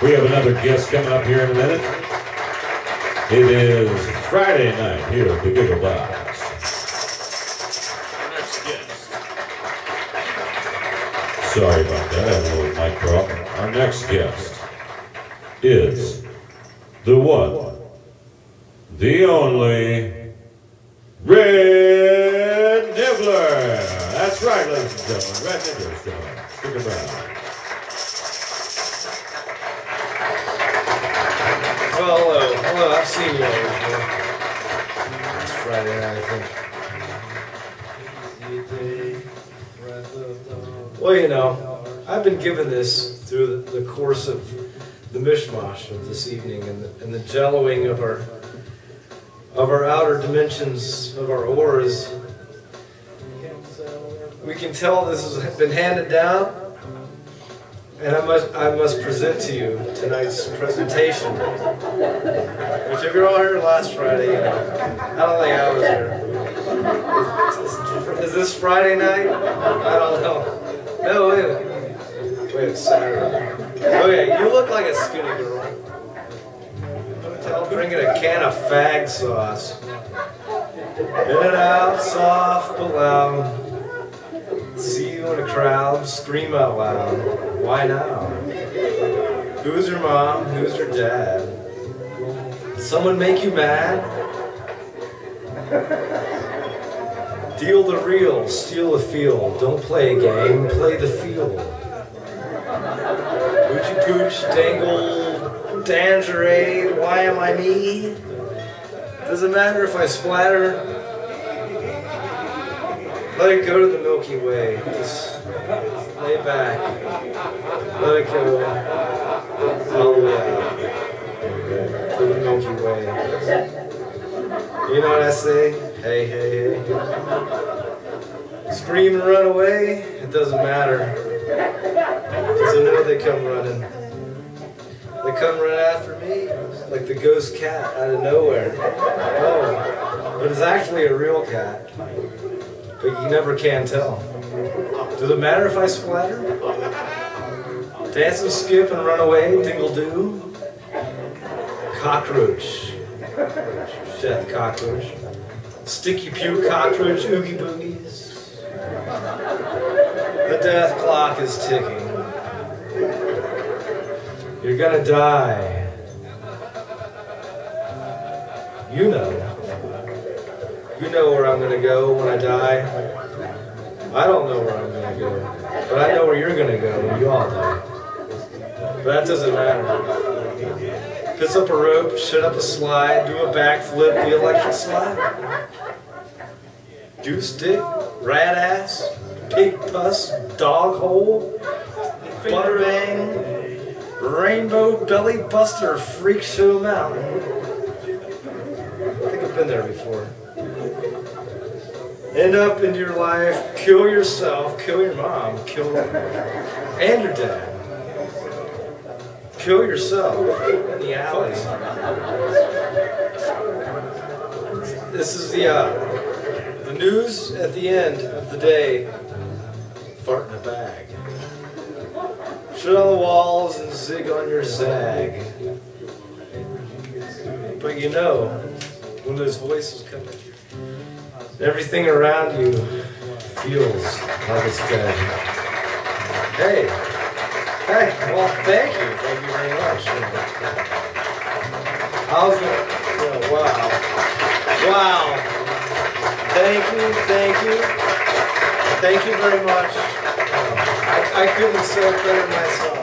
We have another guest coming up here in a minute. It is Friday night here at the Gigglebox. Our next guest. Sorry about that, I have a little mic problem. Our next guest is the one, the only, Red Nibbler. That's right, ladies and gentlemen. Red Nibbler's coming. Stick around. Well, Hello, I've seen you all before. It's Friday night, I think. Well, you know, I've been given this through the, the course of the mishmash of this evening and the, and the jelloing of our of our outer dimensions of our auras. We can tell this has been handed down and I must, I must present to you tonight's presentation, which if you're all here last Friday, you know, I don't think I was here. Is, is this Friday night? I don't know. No, wait. Wait, Saturday. Okay, you look like a skinny girl. Tell bringing a can of fag sauce. In and out, soft but. See in a crowd, scream out loud. Why now? Who's your mom? Who's your dad? Someone make you mad? Deal the real, steal the field. Don't play a game, play the field. Hoochie pooch, dangle, dangeray, why am I me? Does it matter if I splatter? Let it go to the Milky Way. Just lay back. Let it go all the way to the Milky Way. You know what I say? Hey, hey, hey. Scream and run away? It doesn't matter. Because I know they come running. They come run after me like the ghost cat out of nowhere. Oh, but it's actually a real cat. But you never can tell. Does it matter if I splatter? Dance and skip and run away, dingle do. Cockroach. Chef cockroach. Sticky puke cockroach, oogie boogies. The death clock is ticking. You're gonna die. You know. You know where I'm gonna go when I die. I don't know where I'm gonna go, but I know where you're gonna go when you all die. But that doesn't matter. Piss up a rope, shut up a slide, do a backflip, the electric slide. Goose dick, rat ass, pig puss, dog hole, butter bang, rainbow belly buster, freak show mountain. I think I've been there before end up in your life, kill yourself, kill your mom, kill and your dad. Kill yourself in the alley. This is the uh, the news at the end of the day. Fart in a bag. Shit on the walls and zig on your zag. But you know, when those voices come in. Everything around you feels like it's dead. Hey, hey, well, thank you, thank you very much. I was gonna, wow, wow. Thank you, thank you, thank you very much. I, I couldn't it better myself.